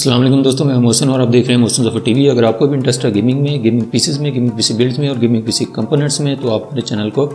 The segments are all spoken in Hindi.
असलम दोस्तों, मैं मोहसिन और आप देख रहे हैं मोहसिन ज़फ़र टीवी। अगर आपको भी इंटरेस्ट है गेमिंग में गेमिंग पीसेस में गेमिंग पीसी बिल्ड्स में और गेमिंग पीसी कंपोनेंट्स में तो आप मेरे चैनल को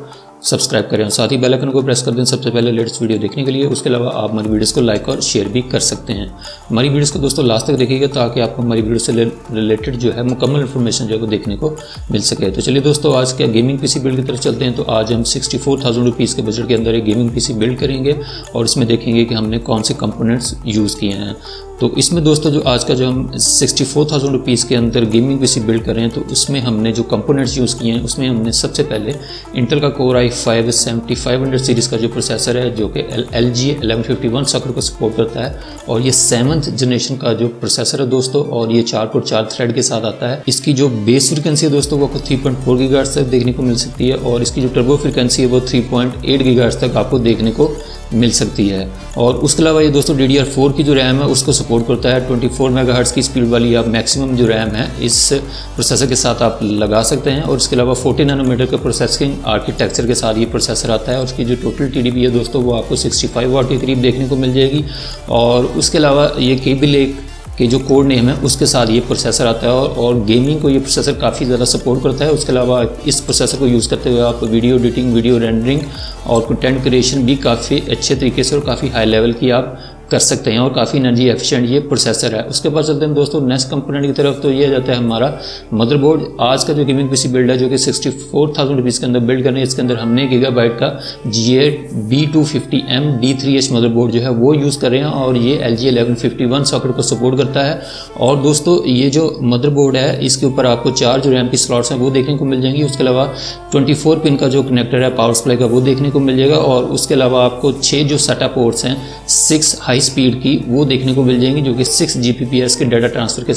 सब्सक्राइब करें और साथ ही बेल आइकन को प्रेस कर दें सबसे पहले लेटेस्ट वीडियो देखने के लिए। उसके अलावा आप हमारी वीडियोस को लाइक और शेयर भी कर सकते हैं। हमारी वीडियोस को दोस्तों लास्ट तक देखिएगा ताकि आपको हमारी वीडियो से रिलेटेड जो है मुकम्मल इन्फॉर्मेशन जो है देखने को मिल सके। तो चलिए दोस्तों, आज क्या गेमिंग पीसी बिल्ड की तरफ़ चलते हैं। तो आज हम सिक्सटी फोर थाउज़ेंड रुपीज़ के बजट के अंदर एक गेमिंग पीसी बिल्ड करेंगे और इसमें देखेंगे कि हमने कौन से कंपोनेंट्स यूज़ किए हैं। तो इसमें दोस्तों जो आज का जो हम सिक्सटी फोर थाउज़ेंड रुपीज़ के अंदर गेमिंग पीसी बिल्ड कर रहे हैं तो उसमें हमने जो कंपोनेंट्स यूज़ किए हैं, उसमें हमने सबसे पहले इंटेल का core i five seventy five hundred series का जो प्रोसेसर है, जो कि L G eleven fifty one socket को सपोर्ट करता है, और ये सेवन्थ जनरेशन का जो प्रोसेसर है दोस्तों, और ये चार कोर चार थ्रेड के साथ आता है। इसकी जो बेस फ्रिक्वेंसी है दोस्तों, वो थ्री पॉइंट फोर तक देखने को मिल सकती है, और इसकी जो टर्बो फ्रिक्वेंसी है वो थ्री पॉइंट एट तक आपको देखने को मिल सकती है। और उसके अलावा ये दोस्तों डी डी आर फोर की जो रैम है, उसको सपोर्ट करता है। 24 फोर मेगा की स्पीड वाली आप मैक्सिमम जो रैम है इस प्रोसेसर के साथ आप लगा सकते हैं। और इसके अलावा 40 नैनोमीटर का प्रोसेसिंग आर्किटेक्चर के साथ ये प्रोसेसर आता है। और उसकी जो टोटल टीडीपी है दोस्तों वो आपको 65 वाट के करीब देखने को मिल जाएगी। और उसके अलावा ये केबल एक कि जो कोड नेम है उसके साथ ये प्रोसेसर आता है। और, और गेमिंग को ये प्रोसेसर काफ़ी ज़्यादा सपोर्ट करता है। उसके अलावा इस प्रोसेसर को यूज़ करते हुए आप वीडियो एडिटिंग वीडियो रेंडरिंग और कंटेंट क्रिएशन भी काफ़ी अच्छे तरीके से और काफ़ी हाई लेवल की आप कर सकते हैं और काफ़ी एनर्जी एफिशिएंट ये प्रोसेसर है। उसके बाद चलते हैं दोस्तों नेक्स्ट कंपोनेंट की तरफ़ तो ये जाता है हमारा मदरबोर्ड आज का जो गेमिंग पीसी बिल्ड है, जो कि सिक्सटी फोर थाउज़ेंड रुपीज़ के अंदर बिल्ड करने इसके अंदर हमने गीगा का G A B two fifty M D three H motherboard जो है, वो यूज़ कर रहे हैं और ये L G eleven fifty one socket को सपोर्ट करता है। और दोस्तों, ये जो मदरबोर्ड है, इसके ऊपर आपको चार जो रैम की स्लॉट्स हैं, वो देखने को मिल जाएँगी। उसके अलावा ट्वेंटी फोर पिन का जो कनेक्टर है पावर सप्लाई का, वो देखने को मिल जाएगा। और उसके अलावा आपको छः जो सेटअप पोर्ट्स हैं सिक्स हाई स्पीड की वो देखने को मिल जाएँगी, जो कि सिक्स जी के डाटा ट्रांसफ़र के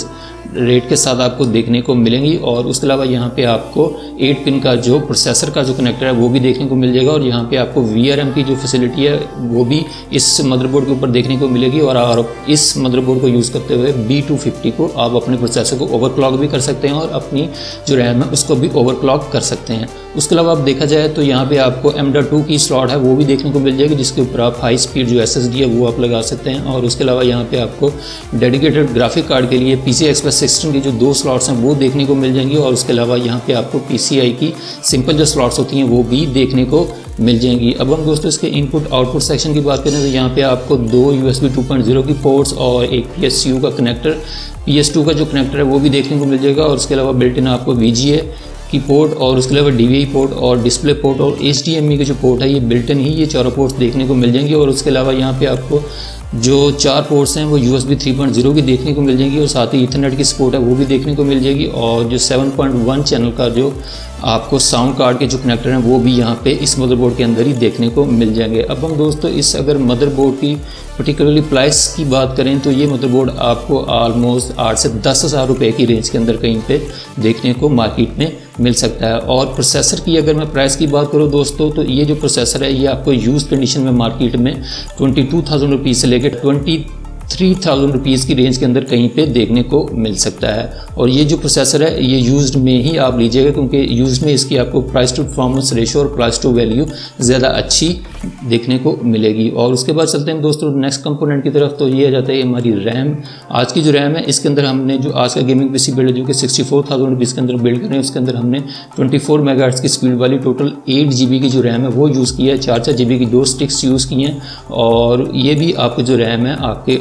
रेट के साथ आपको देखने को मिलेंगी और उसके अलावा यहाँ पे आपको 8 पिन का जो प्रोसेसर का जो कनेक्टर है, वो भी देखने को मिल जाएगा और यहाँ पे आपको वीआरएम की जो फैसिलिटी है, वो भी इस मदरबोर्ड के ऊपर देखने को मिलेगी और आप इस मदरबोर्ड को यूज़ करते हुए बी को आप अपने प्रोसेसर को ओवरक्लॉक भी कर सकते हैं और अपनी जो रैम है, उसको भी ओवरक्लॉक कर सकते हैं। उसके अलावा आप देखा जाए तो यहाँ पर आपको एम की स्लॉट है, वो भी देखने को मिल जाएगी, जिसके ऊपर आप हाई स्पीड जो एसएसडी है, वो आप लगा सकते हैं। और उसके अलावा यहाँ पर आपको डेडिकेटेड ग्राफिक कार्ड के लिए पी एक्सप्रेस सिस्टम की जो दो स्लॉट्स हैं, वो देखने को मिल जाएँगी और उसके अलावा यहाँ पे आपको पीसीआई की सिंपल जो स्लॉट्स होती हैं, वो भी देखने को मिल जाएँगी। अब हम दोस्तों इसके इनपुट आउटपुट सेक्शन की बात करें तो यहाँ पे आपको दो यू एस की पोर्ट्स और एक पीएसयू का कनेक्टर पी का जो कनेक्टर है, वो भी देखने को मिल जाएगा और उसके अलावा बिल्ट इन आपको वीजीए की पोर्ट और उसके अलावा डी पोर्ट और डिस्प्ले पोर्ट और एच के जो पोर्ट है, ये बिल्टन ही ये चारों पोर्ट्स देखने को मिल जाएँगे और उसके अलावा यहाँ पे आपको जो चार पोर्ट्स हैं, वो U S B three point zero की देखने को मिल जाएगी और साथ ही इथरनेट की सपोर्ट है, वो भी देखने को मिल जाएगी और जो सेवन पॉइंट वन चैनल का जो आपको साउंड कार्ड के जो कनेक्टर हैं, वो भी यहाँ पे इस मदरबोर्ड के अंदर ही देखने को मिल जाएँगे। अब हम दोस्तों, इस अगर मदरबोर्ड की पर्टिकुलरली प्राइस की बात करें तो ये मदरबोर्ड आपको ऑलमोस्ट आठ से दस हज़ार रुपये की रेंज के अंदर कहीं पे देखने को मार्केट में मिल सकता है। और प्रोसेसर की अगर मैं प्राइस की बात करूँ दोस्तों तो ये जो प्रोसेसर है, ये आपको यूज़ कंडीशन में मार्केट में ट्वेंटी टू थाउज़ेंड रुपीज़ से लेकर ट्वेंटी थ्री थाउज़ेंड रुपीज़ की रेंज के अंदर कहीं पे देखने को मिल सकता है। और ये जो प्रोसेसर है, ये यूज्ड में ही आप लीजिएगा, क्योंकि यूज़ में इसकी आपको प्राइस टू परफॉर्मेंस रेशो और प्राइस टू वैल्यू ज़्यादा अच्छी देखने को मिलेगी। और उसके बाद चलते हैं दोस्तों नेक्स्ट कंपोनेंट की तरफ़ तो ये आ जाता है हमारी रैम आज की जो रैम है, इसके अंदर हमने जो, आज का गेमिंग पीसी बिल्ड जो कि सिक्सटी फोर थाउज़ेंड रुपीज़ के अंदर बिल्ड करें उसके अंदर हमने ट्वेंटी फोर मेगा की स्पीड वाली टोटल एट जी बी की जो रैम है, वो यूज़ किया है। चार चार जी बी की दो स्टिक्स यूज़ की हैं। और ये भी आपको जो रैम है, आपके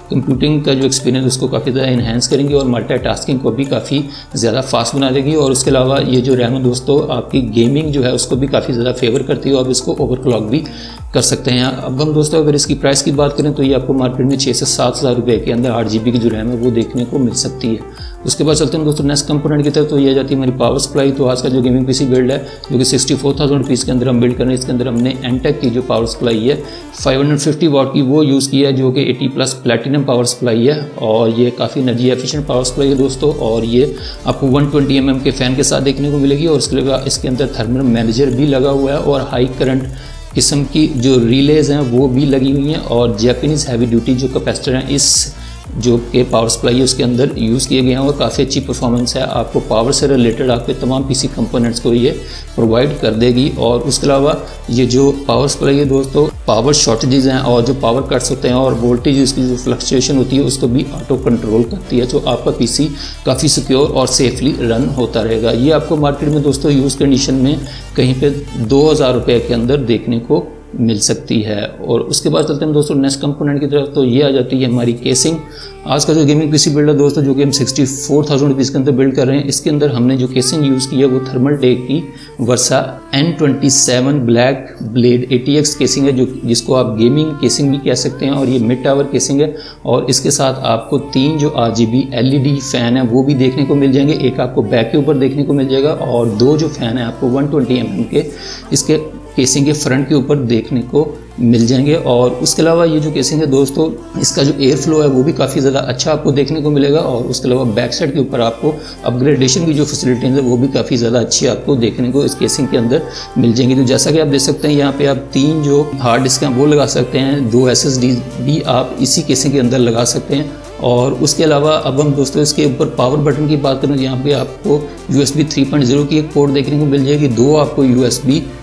कंप्यूटिंग का जो एक्सपीरियंस उसको काफ़ी ज़्यादा इन्हेंस करेंगी और मल्टी टास्किंग को भी काफ़ी ज़्यादा फास्ट बना देगी। और उसके अलावा ये जो रैम है दोस्तों, आपकी गेमिंग जो है, उसको भी काफ़ी ज़्यादा फेवर करती है और इसको ओवरक्लॉक भी कर सकते हैं। अब हम दोस्तों, अगर इसकी प्राइस की बात करें तो ये आपको मार्केट में छः से सात हज़ार रुपये के अंदर आठ जी की जो रैम है, वो देखने को मिल सकती है। उसके बाद चलते हैं दोस्तों नेक्स्ट कंपोनेंट की तरफ़ तो ये जाती है हमारी पावर सप्लाई तो आज का जो गेमिंग पीसी बिल्ड है, जो कि सिक्सटी फोर थाउज़ेंड रुपीज़ के अंदर हम बिल्ड कर रहे हैं, इसके अंदर हमने एनटेक की जो पावर सप्लाई है फाइव हंड्रेड फिफ्टी वॉट की वो यूज़ की है, जो कि eighty plus platinum power supply है और ये काफ़ी एनर्जी एफिशिएंट पावर सप्लाई है दोस्तों और ये आपको 120 ट्वेंटी mm के फ़ैन के साथ देखने को मिलेगी और उसके अलावा इसके अंदर थर्मल मैनेजर भी लगा हुआ है और हाई करंट किस्म की जो रिलेज हैं वो भी लगी हुई हैं और जैपनीज़ हैवी ड्यूटी जो कैपेसिटर हैं, इस जो के पावर सप्लाई है, उसके अंदर यूज़ किए गए हैं और काफ़ी अच्छी परफॉर्मेंस है। आपको पावर से रिलेटेड आपके तमाम पीसी कंपोनेंट्स को ये प्रोवाइड कर देगी। और उसके अलावा ये जो पावर सप्लाई है दोस्तों पावर शॉर्टेजेस हैं और जो पावर कट्स होते हैं और वोल्टेज इसकी जो फ्लक्चुएशन होती है, उसको भी ऑटो कंट्रोल करती है तो आपका पीसी काफ़ी सिक्योर और सेफली रन होता रहेगा। ये आपको मार्केट में दोस्तों यूज़ कंडीशन में कहीं पर दो हज़ार रुपये के अंदर देखने को मिल सकती है। और उसके बाद चलते हैं दोस्तों नेक्स्ट कंपोनेंट की तरफ़ तो ये आ जाती है हमारी केसिंग आज का जो गेमिंग पीसी बिल्डर दोस्तों, जो कि हम सिक्सटी फोर थाउज़ेंड रुपीज़ के अंदर बिल्ड कर रहे हैं, इसके अंदर हमने जो केसिंग यूज़ की है, वो थर्मल टेक की Versa N twenty seven black blade A T X casing है, जो जिसको आप गेमिंग केसिंग भी कह सकते हैं, और ये मिड टावर केसिंग है। और इसके साथ आपको तीन जो R G B L E D fan है, वो भी देखने को मिल जाएँगे। एक आपको बैक के ऊपर देखने को मिल जाएगा, और दो जो फ़ैन है, आपको वन ट्वेंटी एम एम के, इसके केसिंग के फ्रंट के ऊपर देखने को मिल जाएँगे और उसके अलावा ये जो केसिंग है दोस्तों, इसका जो एयर फ्लो है वो भी काफ़ी ज़्यादा अच्छा आपको देखने को मिलेगा और उसके अलावा बैक साइड के ऊपर आपको अपग्रेडेशन की जो फैसिलिटीज़ है वो भी काफ़ी ज़्यादा अच्छी आपको देखने को इस केसिंग के अंदर मिल जाएँगी। तो जैसा कि आप देख सकते हैं, यहाँ पे आप तीन जो हार्ड डिस्क हैं, वो लगा सकते हैं, दो एसएसडी भी आप इसी केसिंग के अंदर लगा सकते हैं। और उसके अलावा अब हम दोस्तों इसके ऊपर पावर बटन की बात करें तो यहाँ पे आपको U S B three point zero की एक पोर्ट देखने को मिल जाएगी, दो आपको U S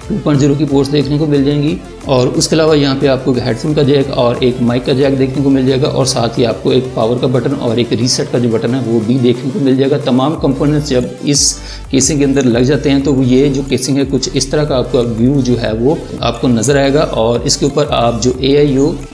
B two point zero की पोर्ट्स देखने को मिल जाएँगी। और उसके अलावा यहाँ पे आपको एक हेडफोन का जैक और एक माइक का जैक देखने को मिल जाएगा और साथ ही आपको एक पावर का बटन और एक रीसेट का जो बटन है, वो भी देखने को मिल जाएगा। तमाम कंपोनेंट्स जब इस केसिंग के अंदर लग जाते हैं तो ये जो केसिंग है, कुछ इस तरह का आपका व्यू जो है, वो आपको नज़र आएगा। और इसके ऊपर आप जो ए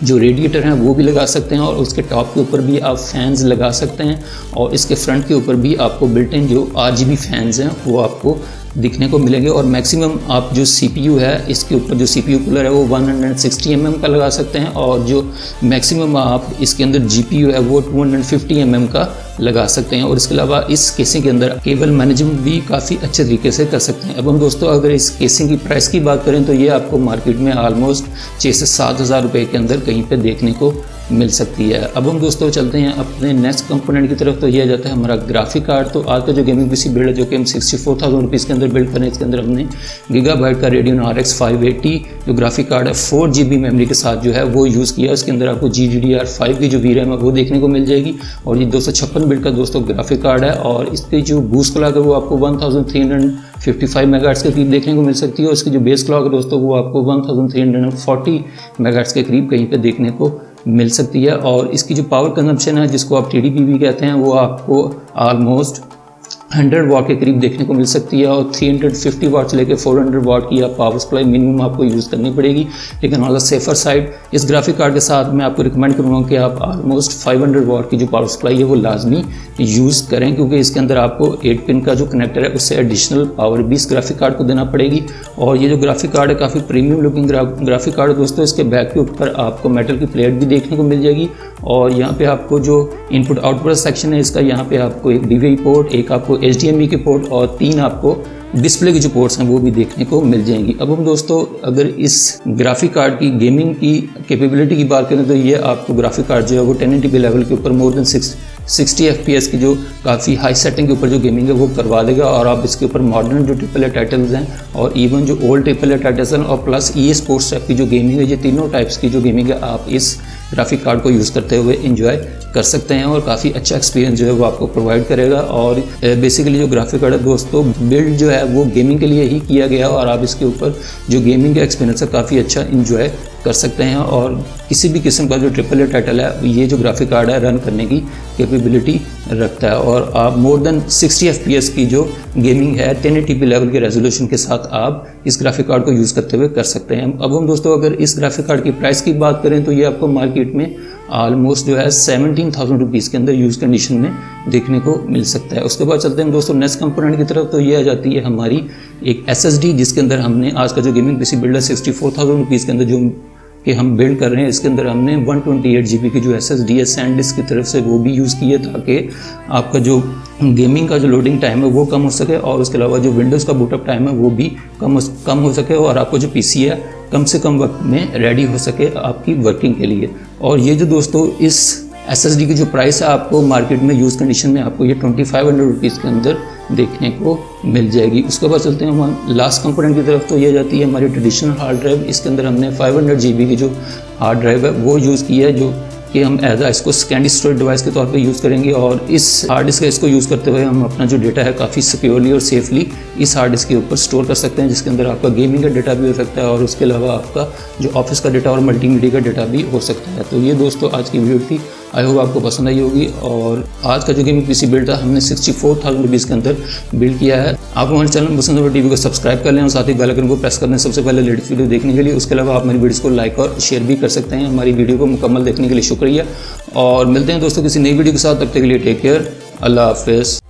जो रेडिएटर हैं, वो भी लगा सकते हैं और उसके टॉप के ऊपर भी आप फैंस लगा सकते हैं। और इसके फ्रंट के ऊपर भी आपको बिल्ट इन जो आर फैंस हैं, वो आपको दिखने को मिलेंगे और मैक्सिमम आप जो सीपीयू है, इसके ऊपर जो सीपीयू कूलर है, वो 160 mm का लगा सकते हैं और जो मैक्सिमम आप इसके अंदर जीपीयू है, वो 250 mm का लगा सकते हैं। और इसके अलावा इस केसिंग के अंदर केबल मैनेजमेंट भी काफ़ी अच्छे तरीके से कर सकते हैं। अब हम दोस्तों, अगर इस केसिंग की प्राइस की बात करें तो ये आपको मार्केट में ऑलमोस्ट छः से सात हज़ार रुपये के अंदर कहीं पर देखने को मिल सकती है। अब हम दोस्तों चलते हैं अपने नेक्स्ट कंपोनेंट की तरफ़ तो यह जाता है हमारा ग्राफिक कार्ड तो आज का जो गेमिंग पीसी बिल्ड है, जो कि हम सिक्सटी फोर थाउज़ेंड रुपीज़ के अंदर बिल्ड करें इसके अंदर हमने गीगा बाइट का Radeon R X five eighty जो ग्राफिक कार्ड है फोर जी बी मेमरी के साथ जो है, वो यूज़ किया उसके अंदर आपको G D D R five की जो वी रैम है, वो देखने को मिल जाएगी। और ये दो सौ छप्पन बिल्ड का दोस्तों ग्राफिक कार्ड है, और इसकी जो बूस्ट क्लॉक है, वो आपको one thousand three hundred fifty five megahertz के करीब देखने को मिल सकती है। और इसकी जो बेस क्लॉक है, दोस्तों, वो आपको one thousand three hundred megahertz के करीब कहीं पर देखने को मिल सकती है और इसकी जो पावर कंजम्पशन है, जिसको आप भी कहते हैं, वो आपको ऑलमोस्ट 100 वाट के करीब देखने को मिल सकती है और 350 वाट से लेकर 400 वाट की आप पावर सप्लाई मिनिमम आपको यूज़ करनी पड़ेगी। लेकिन ऑन सेफर साइड इस ग्राफिक कार्ड के साथ मैं आपको रिकमेंड करूँगा कि आप ऑलमोस्ट 500 वाट की जो पावर सप्लाई है वो लाजमी यूज़ करें, क्योंकि इसके अंदर आपको एट पिन का जो कनेक्टर है, उससे एडिशनल पावर भी इस ग्राफिक कार्ड को देना पड़ेगी। और ये जो ग्राफिक कार्ड है, काफ़ी प्रीमियम लुकिंग ग्राफिक कार्ड है दोस्तों, इसके बैक के ऊपर आपको मेटल की प्लेट भी देखने को मिल जाएगी। और यहाँ पर आपको जो इनपुट आउटपुट सेक्शन है, इसका यहाँ पर आपको एक डी पोर्ट एक आपको एच के पोर्ट और तीन आपको डिस्प्ले की जो पोर्ट्स हैं, वो भी देखने को मिल जाएँगी। अब हम दोस्तों, अगर इस ग्राफिक कार्ड की गेमिंग की कैपेबिलिटी की बात करें तो ये आपको ग्राफिक कार्ड जो है, वो टेन लेवल के ऊपर more than six sixty F की जो काफ़ी हाई सेटिंग के ऊपर जो गेमिंग है, वो करवा देगा और आप इसके ऊपर मॉडर्न जो ट्रिपल ए टाइटल्स हैं और इवन जो ओल्ड ट्रिपल ए टाइटल्स हैं और प्लस ई स्पोर्ट्स टाइप की जो गेमिंग है, ये तीनों टाइप्स की जो गेमिंग है, आप इस ग्राफिक कार्ड को यूज़ करते हुए इन्जॉय कर सकते हैं और काफ़ी अच्छा एक्सपीरियंस जो है वो आपको प्रोवाइड करेगा। और बेसिकली जो ग्राफिक कार्ड है दोस्तों बिल्ड जो है वो गेमिंग के लिए ही किया गया और आप इसके ऊपर जो गेमिंग का एक्सपीरियंस है काफ़ी अच्छा इन्जॉय कर सकते हैं। और किसी भी किस्म का जो ट्रिपल ए टाइटल है, ये जो ग्राफिक कार्ड है रन करने की कैपेबिलिटी रखता है। और आप मोर देन 60 एफ़ की जो गेमिंग है टेन एटी लेवल के रेजोल्यूशन के साथ आप इस ग्राफिक कार्ड को यूज़ करते हुए कर सकते हैं। अब हम दोस्तों, अगर इस ग्राफिक कार्ड की प्राइस की बात करें तो ये आपको मार्केट में ऑलमोस्ट जो है सेवनटीन थाउज़ेंड रुपीज़ के अंदर यूज़ कंडीशन में देखने को मिल सकता है। उसके बाद चलते हैं दोस्तों नेक्स्ट कंपोनेंट की तरफ़ तो ये आ जाती है हमारी एक एसएसडी जिसके अंदर हमने आज का जो gaming PC builder sixty four thousand rupees के अंदर जो कि हम बिल्ड कर रहे हैं, इसके अंदर हमने one twenty eight G B की जो S S D S SanDisk की तरफ़ से वो भी यूज़ किया ताकि आपका जो गेमिंग का जो लोडिंग टाइम है वो कम हो सके और उसके अलावा जो विंडोज़ का बूटअप टाइम है वो भी कम हो कम हो सके और आपको जो पीसी है कम से कम वक्त में रेडी हो सके आपकी वर्किंग के लिए। और ये जो दोस्तों, इस एस एस डी की जो प्राइस है, आपको मार्केट में यूज़ कंडीशन में आपको ये ट्वेंटी फाइव हंड्रेड रुपीज़ के अंदर देखने को मिल जाएगी। उसके बाद चलते हैं हम लास्ट कंपोनेंट की तरफ़। तो ये जाती है हमारी ट्रेडिशनल हार्ड ड्राइव इसके अंदर हमने फाइव हंड्रेड जी बी की जो हार्ड ड्राइव है, वो यूज़ की है, जो कि हम एज आ इसको स्कैंड स्टोरेज डिवाइस के तौर पे यूज़ करेंगे और इस हार्ड डिस्क का इसको यूज़ करते हुए हम अपना जो डेटा है काफ़ी सिक्योरली और सेफली इस हार्ड डिस्क के ऊपर स्टोर कर सकते हैं, जिसके अंदर आपका गेमिंग का डेटा भी हो सकता है और उसके अलावा आपका जो ऑफ़िस का डेटा और मल्टीमीडिया का डेटा भी हो सकता है। तो ये दोस्तों आज की वीडियो थी। आई होप आपको पसंद आई होगी। और आज का जो गेमिंग पीसी बिल्ड था, हमने सिक्सटी फोर थाउज़ेंड रुपीज़ के अंदर बिल्ड किया है। आप हमारे चैनल पसंद टीवी को सब्सक्राइब कर लें और साथ ही बेल आइकन को प्रेस कर लें सबसे पहले लेटेस्ट वीडियो देखने के लिए। उसके अलावा आप मेरी वीडियोज़ को लाइक और शेयर भी कर सकते हैं। हमारी वीडियो को मुकम्मल देखने के लिए शुक्रिया। और मिलते हैं दोस्तों किसी नई वीडियो के साथ। तब तक के लिए टेक केयर अल्लाह हाफिज़।